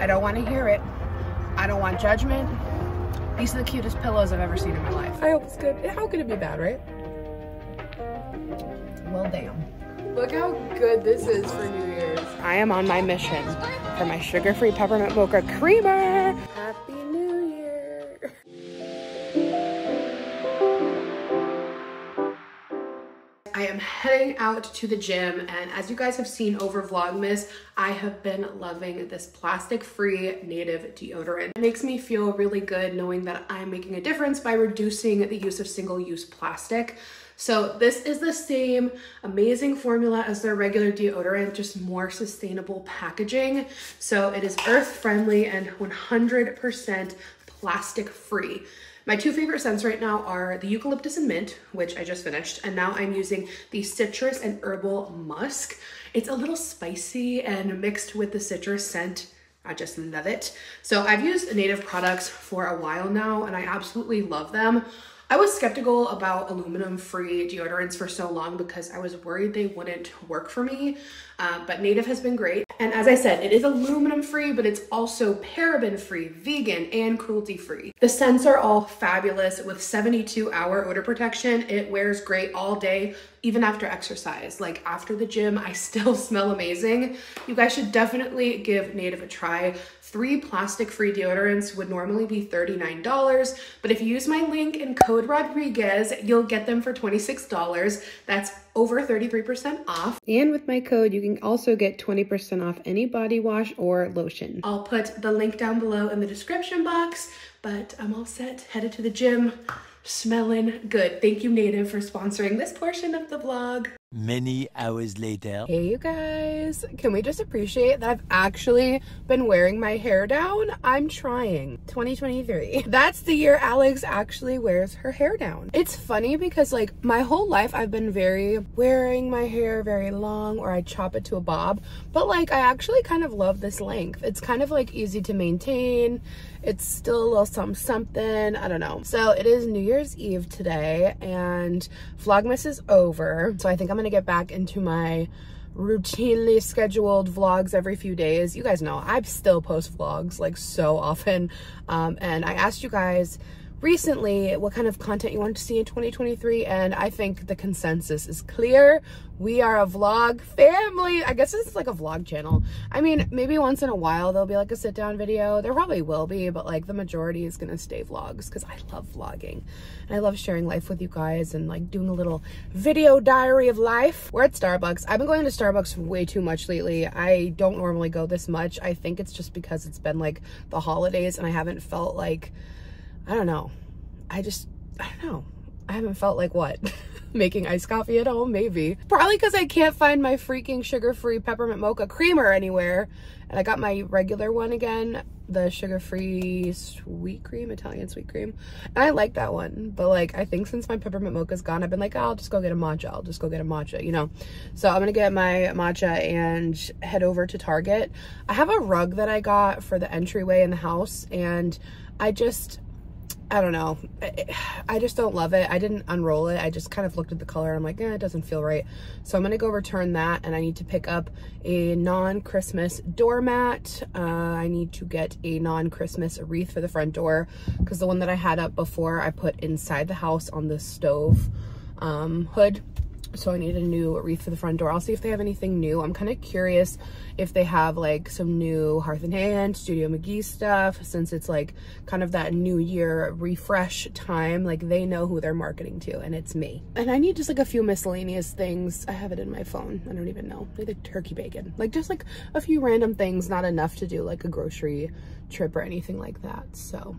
I don't want to hear it. I don't want judgment. These are the cutest pillows I've ever seen in my life. I hope it's good. How could it be bad, right? Well, damn. Look how good this is for New Year's. I am on my mission for my sugar-free peppermint mocha creamer. Happy New I am heading out to the gym and as you guys have seen over Vlogmas, I have been loving this plastic-free native deodorant. It makes me feel really good knowing that I'm making a difference by reducing the use of single-use plastic. So this is the same amazing formula as their regular deodorant, just more sustainable packaging. So it is earth friendly and 100% plastic free. My two favorite scents right now are the eucalyptus and mint, which I just finished, and now I'm using the citrus and herbal musk. It's a little spicy and mixed with the citrus scent. I just love it. So I've used native products for a while now and I absolutely love them. I was skeptical about aluminum free deodorants for so long because I was worried they wouldn't work for me. Uh, but Native has been great. And as I said, it is aluminum free, but it's also paraben free, vegan, and cruelty free. The scents are all fabulous with 72 hour odor protection. It wears great all day, even after exercise. Like after the gym, I still smell amazing. You guys should definitely give Native a try. Three plastic-free deodorants would normally be $39, but if you use my link and code Rodriguez, you'll get them for $26. That's over 33% off. And with my code, you can also get 20% off any body wash or lotion. I'll put the link down below in the description box, but I'm all set, headed to the gym, smelling good. Thank you, Native, for sponsoring this portion of the vlog. Many hours later. Hey you guys, can we just appreciate that I've actually been wearing my hair down? I'm trying. 2023. That's the year Alex actually wears her hair down. It's funny because like my whole life I've been very wearing my hair very long or I chop it to a bob, but like I actually kind of love this length. It's kind of like easy to maintain. It's still a little something something, I don't know. So it is New Year's Eve today and Vlogmas is over. So I think I'm gonna get back into my routinely scheduled vlogs every few days. You guys know I still post vlogs like so often. Um, and I asked you guys recently what kind of content you want to see in 2023 and I think the consensus is clear. We are a vlog family. I guess it's like a vlog channel. I mean, maybe once in a while there'll be like a sit down video. There probably will be, but like the majority is gonna stay vlogs because I love vlogging. And I love sharing life with you guys and like doing a little video diary of life. We're at Starbucks. I've been going to Starbucks way too much lately. I don't normally go this much. I think it's just because it's been like the holidays and I haven't felt like I don't know. I just, I don't know. I haven't felt like what? Making iced coffee at home, maybe. Probably because I can't find my freaking sugar-free peppermint mocha creamer anywhere. And I got my regular one again, the sugar-free sweet cream, Italian sweet cream. And I like that one. But like, I think since my peppermint mocha's gone, I've been like, oh, I'll just go get a matcha. I'll just go get a matcha, you know? So I'm gonna get my matcha and head over to Target. I have a rug that I got for the entryway in the house. And I just, I don't know. I just don't love it. I didn't unroll it. I just kind of looked at the color. I'm like, eh, it doesn't feel right. So I'm going to go return that and I need to pick up a non-Christmas doormat. Uh, I need to get a non-Christmas wreath for the front door because the one that I had up before I put inside the house on the stove um, hood so I need a new wreath for the front door. I'll see if they have anything new. I'm kind of curious if they have like some new Hearth and Hand, Studio McGee stuff, since it's like kind of that new year refresh time. Like they know who they're marketing to and it's me. And I need just like a few miscellaneous things. I have it in my phone. I don't even know. Maybe turkey bacon. Like just like a few random things, not enough to do like a grocery trip or anything like that. So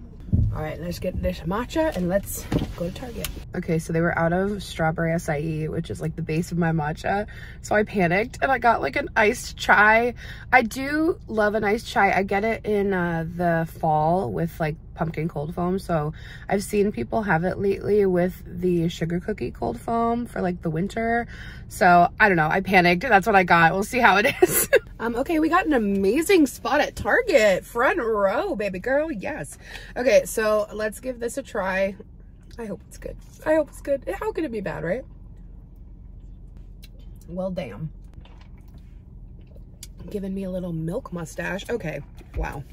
all right, let's get this matcha and let's go to Target. Okay, so they were out of strawberry acai, which is like the base of my matcha. So I panicked and I got like an iced chai. I do love an iced chai. I get it in uh, the fall with like pumpkin cold foam. So I've seen people have it lately with the sugar cookie cold foam for like the winter. So I don't know. I panicked. That's what I got. We'll see how it is. um, okay, we got an amazing spot at Target. Front row, baby girl. Yes. Okay, so let's give this a try. I hope it's good. I hope it's good. How could it be bad, right? Well, damn. giving me a little milk mustache. Okay, wow.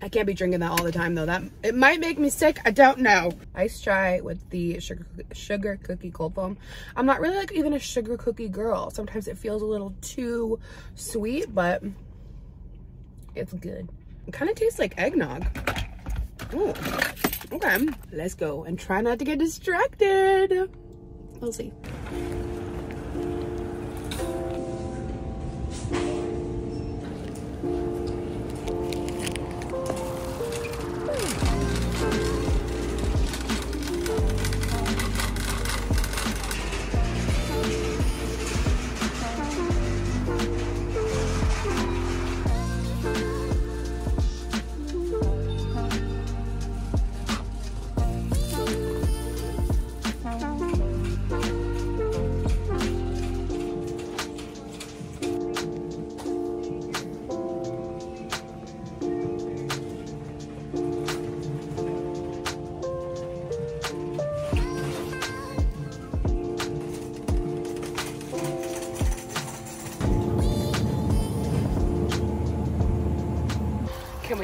I can't be drinking that all the time though. That It might make me sick, I don't know. Ice chai with the sugar, sugar cookie cold foam. I'm not really like even a sugar cookie girl. Sometimes it feels a little too sweet, but it's good. It kind of tastes like eggnog. Ooh, okay, let's go and try not to get distracted. We'll see.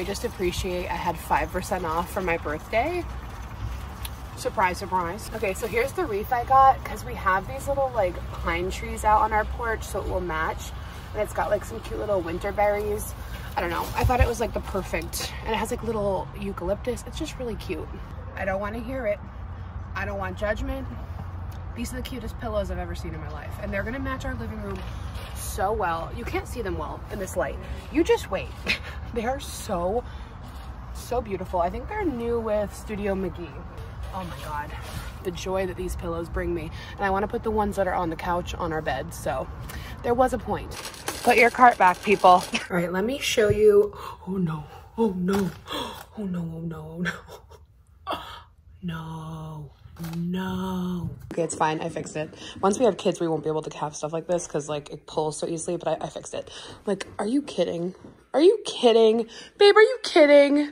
Just appreciate I had 5% off for my birthday? Surprise, surprise. Okay, so here's the wreath I got because we have these little like pine trees out on our porch so it will match. And it's got like some cute little winter berries. I don't know. I thought it was like the perfect, and it has like little eucalyptus. It's just really cute. I don't want to hear it. I don't want judgment. These are the cutest pillows I've ever seen in my life. And they're gonna match our living room so well. You can't see them well in this light. You just wait. they are so, so beautiful. I think they're new with Studio McGee. Oh my God, the joy that these pillows bring me. And I wanna put the ones that are on the couch on our bed. So there was a point. Put your cart back, people. All right, let me show you. Oh, oh, oh no, oh no, oh no, oh no, oh no. No, no. Okay, it's fine. I fixed it. Once we have kids, we won't be able to have stuff like this because like it pulls so easily, but I, I fixed it. Like, are you kidding? Are you kidding? Babe, are you kidding?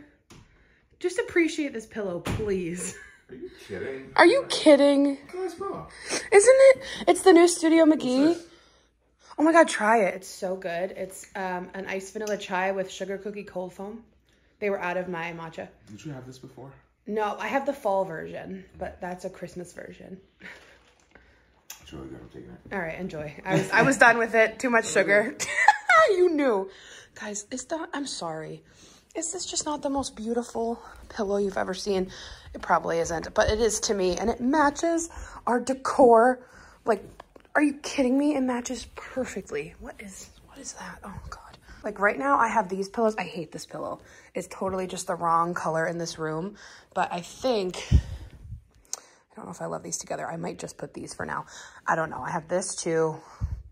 Just appreciate this pillow, please. Are you kidding? Are you kidding? Guys, bro. Isn't it? It's the new Studio McGee. Oh my god, try it. It's so good. It's um, an iced vanilla chai with sugar cookie cold foam. They were out of my matcha. Did you have this before? No, I have the fall version, but that's a Christmas version. It's really good. I'm taking it. All right, enjoy. I was I was done with it. Too much sugar. you knew. Guys, is that I'm sorry. Is this just not the most beautiful pillow you've ever seen? It probably isn't, but it is to me and it matches our decor. Like, are you kidding me? It matches perfectly. What is what is that? Oh god. Like right now I have these pillows. I hate this pillow. It's totally just the wrong color in this room, but I think I don't know if I love these together. I might just put these for now. I don't know. I have this too.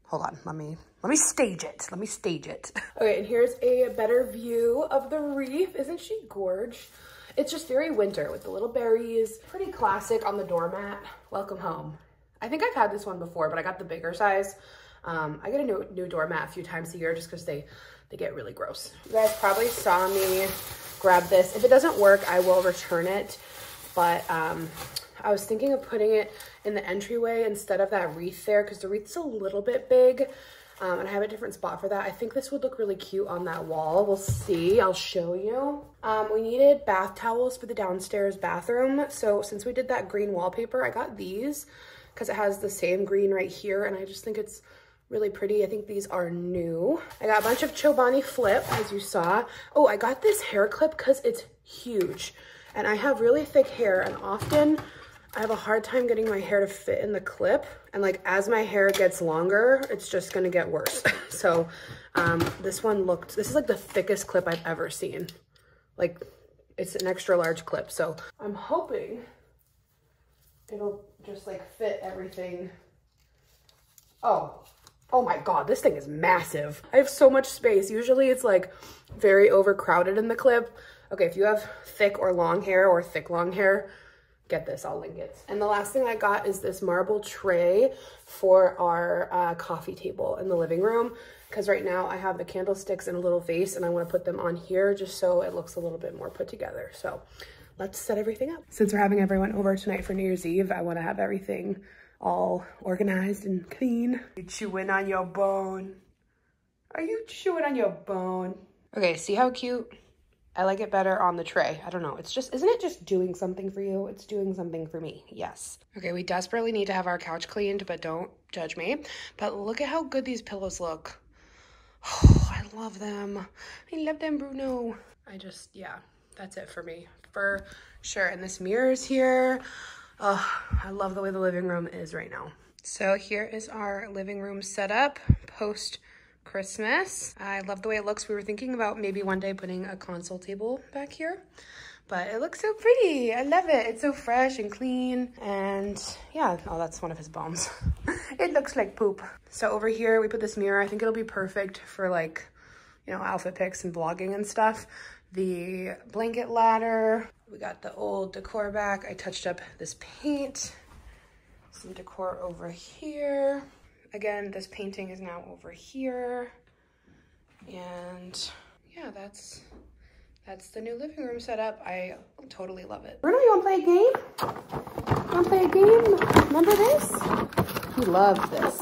Hold on. Let me let me stage it. Let me stage it. Okay, and here's a better view of the reef. Isn't she gorge? It's just very winter with the little berries. Pretty classic on the doormat. Welcome home. I think I've had this one before, but I got the bigger size. Um, I get a new, new doormat a few times a year just because they, they get really gross. You guys probably saw me grab this. If it doesn't work, I will return it. But um, I was thinking of putting it in the entryway instead of that wreath there because the wreath's a little bit big. Um, and I have a different spot for that. I think this would look really cute on that wall. We'll see. I'll show you. Um, we needed bath towels for the downstairs bathroom. So since we did that green wallpaper, I got these because it has the same green right here. And I just think it's really pretty. I think these are new. I got a bunch of Chobani Flip, as you saw. Oh, I got this hair clip because it's huge. And I have really thick hair and often I have a hard time getting my hair to fit in the clip. And like as my hair gets longer, it's just gonna get worse. so um, this one looked, this is like the thickest clip I've ever seen. Like it's an extra large clip. So I'm hoping it'll just like fit everything. Oh, oh my God, this thing is massive. I have so much space. Usually it's like very overcrowded in the clip. Okay, if you have thick or long hair or thick long hair, get this, I'll link it. And the last thing I got is this marble tray for our uh, coffee table in the living room. Because right now I have the candlesticks in a little vase and I want to put them on here just so it looks a little bit more put together. So let's set everything up. Since we're having everyone over tonight for New Year's Eve, I want to have everything all organized and clean. You chewing on your bone. Are you chewing on your bone? Okay, see how cute? I like it better on the tray. I don't know. It's just, isn't it just doing something for you? It's doing something for me. Yes. Okay, we desperately need to have our couch cleaned, but don't judge me. But look at how good these pillows look. Oh, I love them. I love them, Bruno. I just, yeah, that's it for me. For sure. And this mirror is here. Oh, I love the way the living room is right now. So here is our living room setup post Christmas. I love the way it looks. We were thinking about maybe one day putting a console table back here, but it looks so pretty. I love it. It's so fresh and clean. And yeah, oh, that's one of his bombs. it looks like poop. So over here, we put this mirror. I think it'll be perfect for like, you know, outfit pics and vlogging and stuff. The blanket ladder. We got the old decor back. I touched up this paint. Some decor over here. Again, this painting is now over here. And yeah, that's that's the new living room setup. I totally love it. Bruno, you wanna play a game? You wanna play a game? Remember this? He loves this.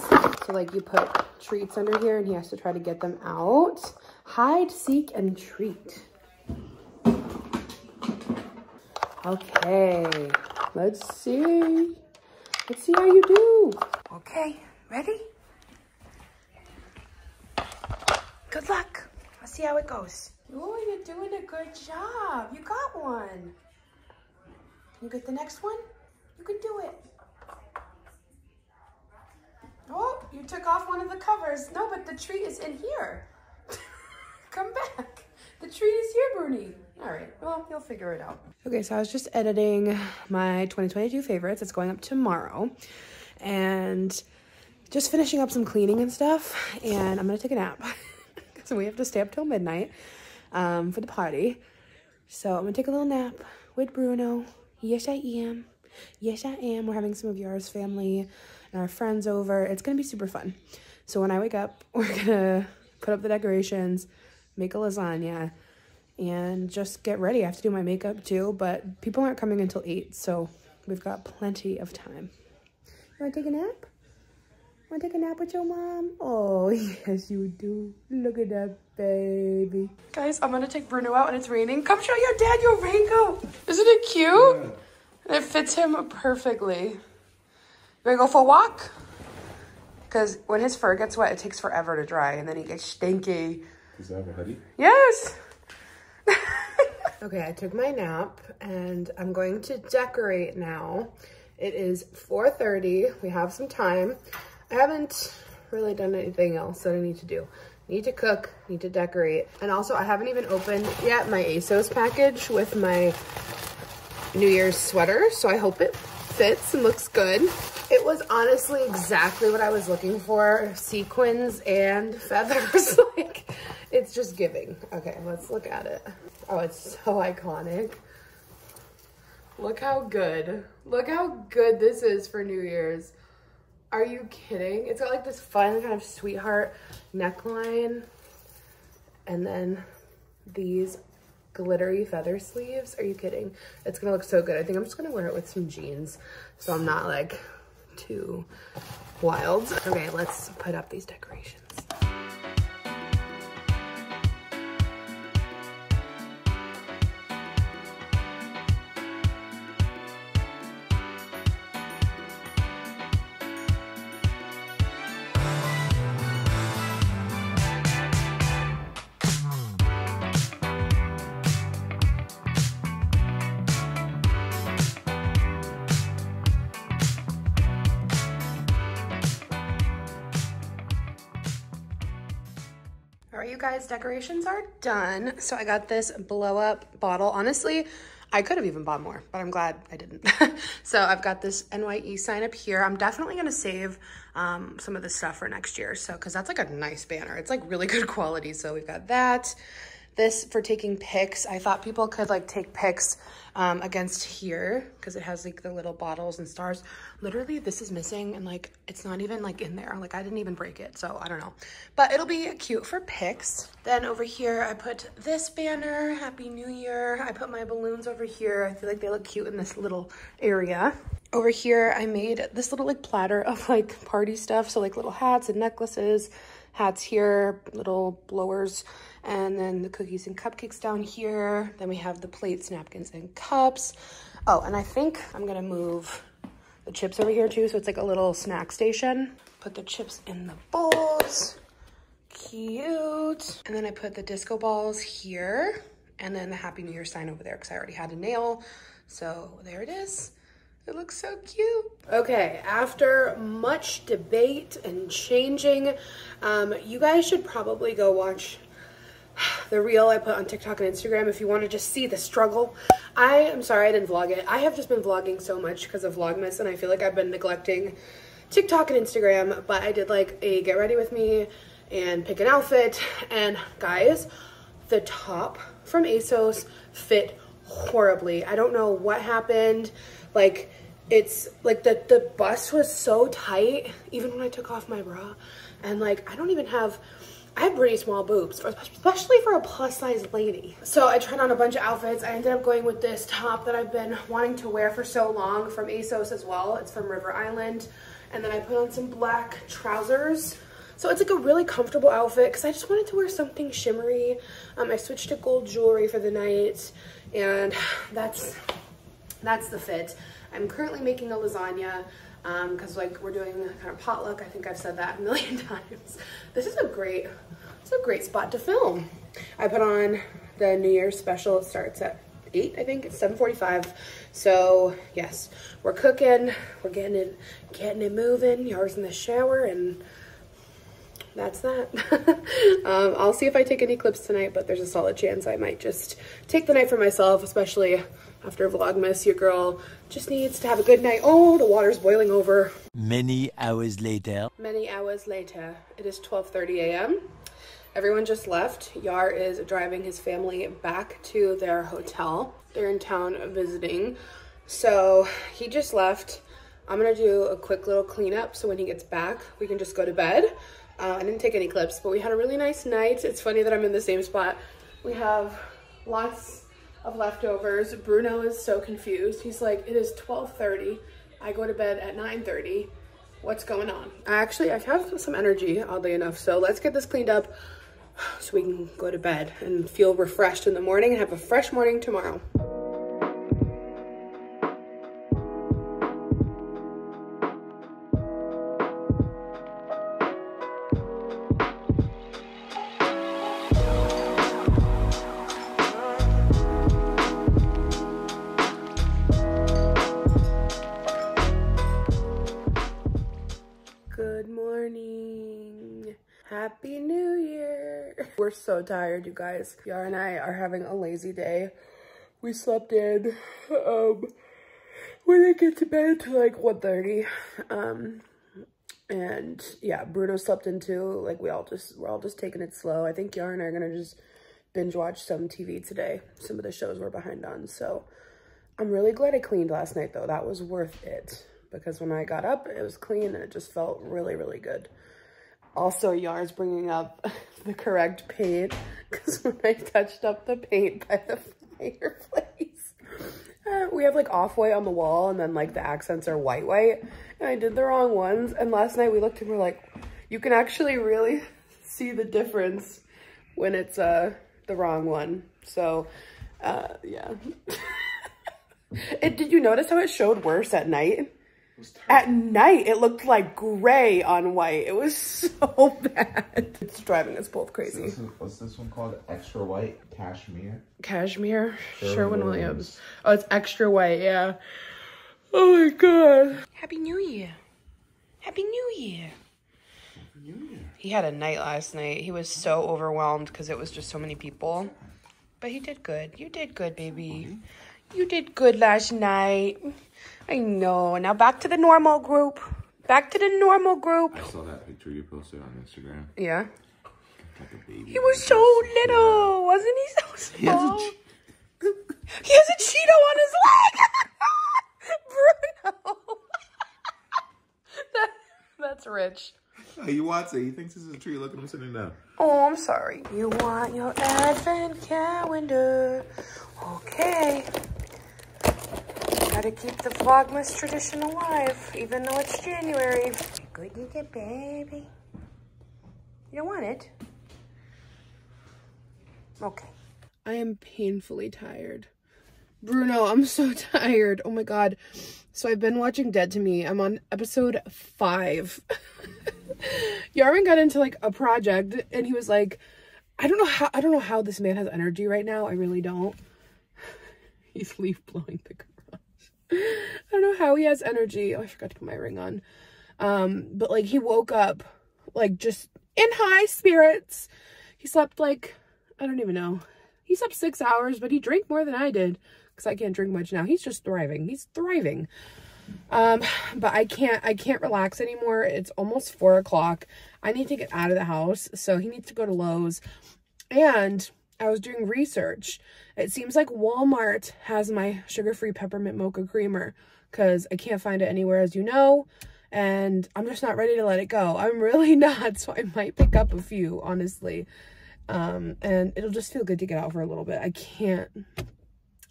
So like you put treats under here and he has to try to get them out. Hide, seek, and treat. Okay, let's see. Let's see how you do. Okay, ready? Good luck. Let's see how it goes. Oh, you're doing a good job. You got one. Can you get the next one? You can do it. Oh, you took off one of the covers. No, but the tree is in here. Come back. The tree is here, Bernie. All right, well, you'll figure it out. Okay, so I was just editing my 2022 favorites. It's going up tomorrow. And just finishing up some cleaning and stuff. And I'm gonna take a nap. so we have to stay up till midnight um, for the party. So I'm gonna take a little nap with Bruno. Yes, I am. Yes, I am. We're having some of yours family and our friends over. It's gonna be super fun. So when I wake up, we're gonna put up the decorations, make a lasagna, and just get ready. I have to do my makeup too, but people aren't coming until 8, so we've got plenty of time. You wanna take a nap? Wanna take a nap with your mom? Oh, yes you do. Look at that baby. Guys, I'm gonna take Bruno out and it's raining. Come show your dad your raincoat. Isn't it cute? Yeah. And it fits him perfectly. You wanna go for a walk? Because when his fur gets wet, it takes forever to dry and then he gets stinky. Does that have a hoodie? Yes. Okay, I took my nap and I'm going to decorate now. It is 4.30. We have some time. I haven't really done anything else that I need to do. Need to cook, need to decorate. And also I haven't even opened yet my ASOS package with my New Year's sweater. So I hope it fits and looks good. It was honestly exactly what I was looking for. Sequins and feathers. like, it's just giving. Okay, let's look at it. Oh, it's so iconic. Look how good. Look how good this is for New Year's. Are you kidding? It's got like this fun kind of sweetheart neckline. And then these glittery feather sleeves. Are you kidding? It's gonna look so good. I think I'm just gonna wear it with some jeans so I'm not like too wild. Okay, let's put up these decorations. You guys, decorations are done. So I got this blow up bottle. Honestly, I could have even bought more, but I'm glad I didn't. so I've got this NYE sign up here. I'm definitely gonna save um, some of this stuff for next year. So, cause that's like a nice banner. It's like really good quality. So we've got that. This for taking pics. I thought people could like take pics um, against here because it has like the little bottles and stars. Literally this is missing and like it's not even like in there. Like I didn't even break it. So I don't know. But it'll be cute for pics. Then over here I put this banner. Happy New Year. I put my balloons over here. I feel like they look cute in this little area. Over here I made this little like platter of like party stuff. So like little hats and necklaces hats here, little blowers, and then the cookies and cupcakes down here. Then we have the plates, napkins, and cups. Oh, and I think I'm gonna move the chips over here too, so it's like a little snack station. Put the chips in the bowls. Cute. And then I put the disco balls here and then the Happy New Year sign over there because I already had a nail. So there it is. It looks so cute. Okay, after much debate and changing, um, you guys should probably go watch the reel I put on TikTok and Instagram if you want to just see the struggle. I am sorry I didn't vlog it. I have just been vlogging so much because of Vlogmas and I feel like I've been neglecting TikTok and Instagram, but I did like a get ready with me and pick an outfit. And guys, the top from ASOS fit horribly. I don't know what happened. Like it's like the, the bust was so tight even when I took off my bra. And like, I don't even have, I have pretty small boobs, especially for a plus size lady. So I tried on a bunch of outfits. I ended up going with this top that I've been wanting to wear for so long from ASOS as well. It's from River Island. And then I put on some black trousers. So it's like a really comfortable outfit because I just wanted to wear something shimmery. Um, I switched to gold jewelry for the night and that's, that's the fit. I'm currently making a lasagna because um, like we're doing kind of potluck. I think I've said that a million times. This is a great, it's a great spot to film. I put on the New Year's special. It starts at eight, I think it's 7.45. So yes, we're cooking, we're getting it, getting it moving. Yar's in the shower and that's that. um, I'll see if I take any clips tonight, but there's a solid chance I might just take the night for myself, especially after Vlogmas. Your girl just needs to have a good night. Oh, the water's boiling over. Many hours later. Many hours later. It is 12.30 a.m. Everyone just left. Yar is driving his family back to their hotel. They're in town visiting. So he just left. I'm gonna do a quick little cleanup so when he gets back, we can just go to bed. Uh, I didn't take any clips, but we had a really nice night. It's funny that I'm in the same spot. We have lots of leftovers. Bruno is so confused. He's like, it is 12.30. I go to bed at 9.30. What's going on? Actually, I have some energy, oddly enough. So let's get this cleaned up so we can go to bed and feel refreshed in the morning and have a fresh morning tomorrow. Happy New Year. We're so tired, you guys. Yara and I are having a lazy day. We slept in. Um, we didn't get to bed until like 1.30. Um, and yeah, Bruno slept in too. Like we all just, we're all just taking it slow. I think Yara and I are gonna just binge watch some TV today. Some of the shows we're behind on. So I'm really glad I cleaned last night though. That was worth it because when I got up, it was clean and it just felt really, really good. Also, Yar's bringing up the correct paint because when I touched up the paint by the fireplace, uh, we have like off-white on the wall and then like the accents are white-white and I did the wrong ones. And last night we looked and we're like, you can actually really see the difference when it's uh, the wrong one. So, uh, yeah. it, did you notice how it showed worse at night? At night, it looked like gray on white. It was so bad. It's driving us both crazy. This is, what's this one called? Extra white cashmere. Cashmere, Sherwin Sherwin Williams. Williams. Oh, it's extra white, yeah. Oh my god. Happy New Year. Happy New Year. New Year. He had a night last night. He was so overwhelmed because it was just so many people. But he did good. You did good, baby. You did good last night. I know. Now back to the normal group. Back to the normal group. I saw that picture you posted on Instagram. Yeah. Like a baby. He was so little, wasn't he? So He has a small. He has a Cheeto on his leg. Bruno. that, that's rich. He wants it. He thinks this is a tree. Look at him sitting down. Oh, I'm sorry. You want your advent calendar. Okay. Gotta keep the Vlogmas tradition alive, even though it's January. Good, you get baby. You don't want it? Okay. I am painfully tired. Bruno, I'm so tired. Oh my god. So I've been watching Dead to Me. I'm on episode five. Yarvin got into like a project and he was like, I don't know how I don't know how this man has energy right now. I really don't. He's leaf blowing the. I don't know how he has energy. Oh, I forgot to put my ring on. Um, but like he woke up like just in high spirits. He slept like I don't even know. He slept six hours, but he drank more than I did because I can't drink much now. He's just thriving. He's thriving. Um, but I can't, I can't relax anymore. It's almost four o'clock. I need to get out of the house. So he needs to go to Lowe's. And I was doing research. It seems like Walmart has my sugar-free peppermint mocha creamer because I can't find it anywhere, as you know. And I'm just not ready to let it go. I'm really not. So I might pick up a few, honestly. Um, and it'll just feel good to get out for a little bit. I can't,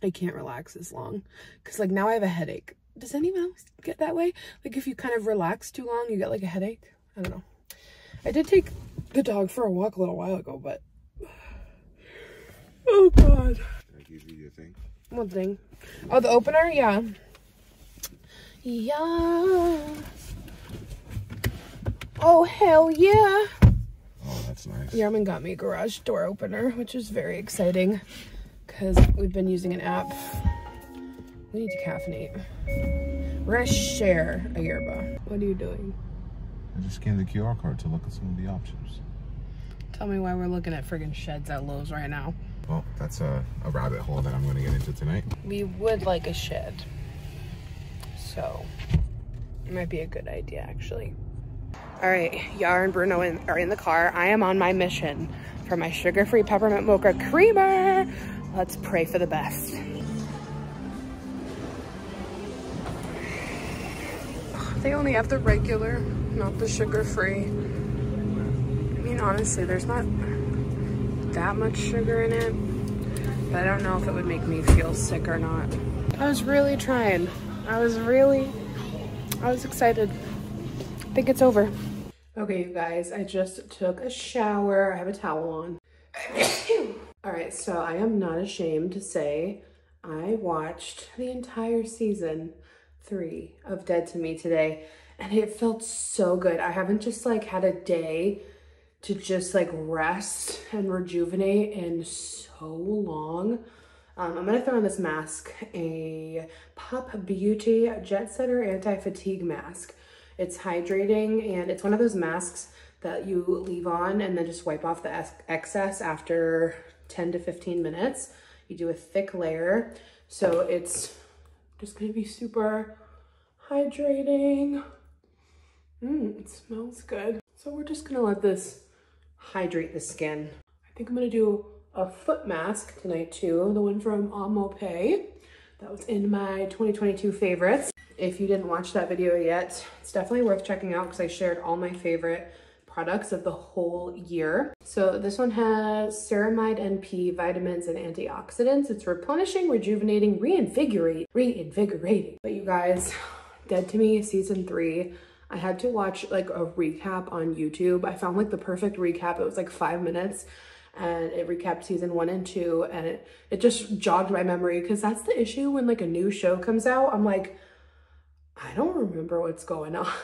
I can't relax as long because like now I have a headache. Does anyone else get that way? Like if you kind of relax too long, you get like a headache. I don't know. I did take the dog for a walk a little while ago, but oh god. I give you your thing? One thing. Oh, the opener? Yeah. Yeah. Oh, hell yeah. Oh, that's nice. Yarman got me a garage door opener, which is very exciting because we've been using an app. We need to caffeinate. We're gonna share a yerba. What are you doing? I just scanned the QR code to look at some of the options. Tell me why we're looking at friggin' sheds at Lowe's right now. Well, that's a, a rabbit hole that I'm to get into tonight. We would like a shed. So, it might be a good idea actually. All right, Yar and Bruno in, are in the car. I am on my mission for my sugar-free peppermint mocha creamer. Let's pray for the best. They only have the regular, not the sugar-free. I mean, honestly, there's not that much sugar in it, but I don't know if it would make me feel sick or not. I was really trying. I was really, I was excited. I think it's over. Okay, you guys, I just took a shower. I have a towel on. All right, so I am not ashamed to say I watched the entire season three of Dead to Me today, and it felt so good. I haven't just like had a day to just like rest and rejuvenate in so long. Um, I'm gonna throw on this mask, a Pop Beauty Jet Setter Anti-Fatigue Mask. It's hydrating and it's one of those masks that you leave on and then just wipe off the excess after 10 to 15 minutes. You do a thick layer. So it's just gonna be super hydrating. Mmm, it smells good. So we're just gonna let this hydrate the skin. I think I'm gonna do a foot mask tonight too, the one from Amopé. That was in my 2022 favorites. If you didn't watch that video yet, it's definitely worth checking out because I shared all my favorite products of the whole year. So this one has ceramide NP, vitamins, and antioxidants. It's replenishing, rejuvenating, reinvigorate, reinvigorating. But you guys, Dead to Me season three, I had to watch like a recap on YouTube. I found like the perfect recap. It was like five minutes and it recapped season one and two and it, it just jogged my memory because that's the issue when like a new show comes out. I'm like, I don't remember what's going on.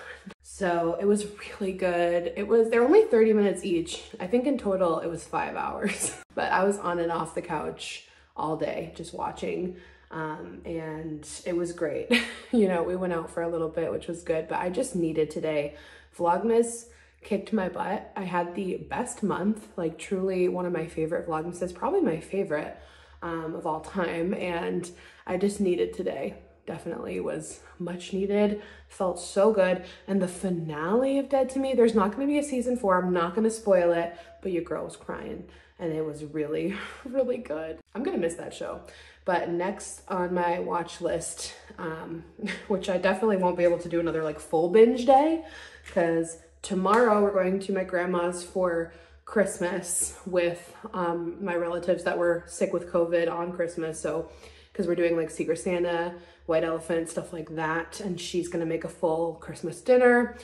So it was really good. It was, they're only 30 minutes each. I think in total it was five hours, but I was on and off the couch all day just watching. Um, and it was great. you know, we went out for a little bit, which was good, but I just needed today. Vlogmas kicked my butt. I had the best month, like truly one of my favorite Vlogmases, probably my favorite um, of all time. And I just needed today definitely was much needed felt so good and the finale of dead to me there's not going to be a season four i'm not going to spoil it but your girl was crying and it was really really good i'm going to miss that show but next on my watch list um, which i definitely won't be able to do another like full binge day because tomorrow we're going to my grandma's for christmas with um, my relatives that were sick with covid on christmas so because we're doing like secret santa white elephant, stuff like that. And she's gonna make a full Christmas dinner.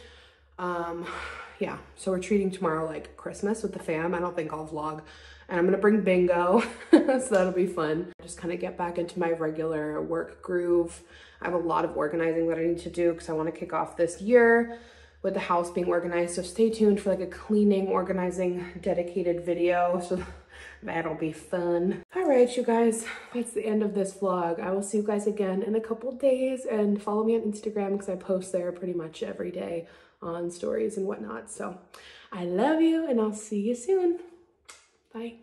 Um, yeah, so we're treating tomorrow like Christmas with the fam. I don't think I'll vlog. And I'm gonna bring bingo, so that'll be fun. Just kind of get back into my regular work groove. I have a lot of organizing that I need to do because I want to kick off this year with the house being organized. So stay tuned for like a cleaning, organizing, dedicated video. So that'll be fun. All right, you guys, that's the end of this vlog. I will see you guys again in a couple days and follow me on Instagram because I post there pretty much every day on stories and whatnot. So I love you and I'll see you soon. Bye.